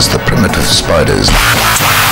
as the primitive spiders.